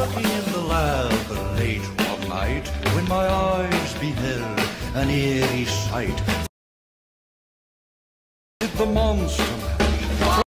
lucky in the lab late one night when my eyes beheld an eerie sight. Did The monster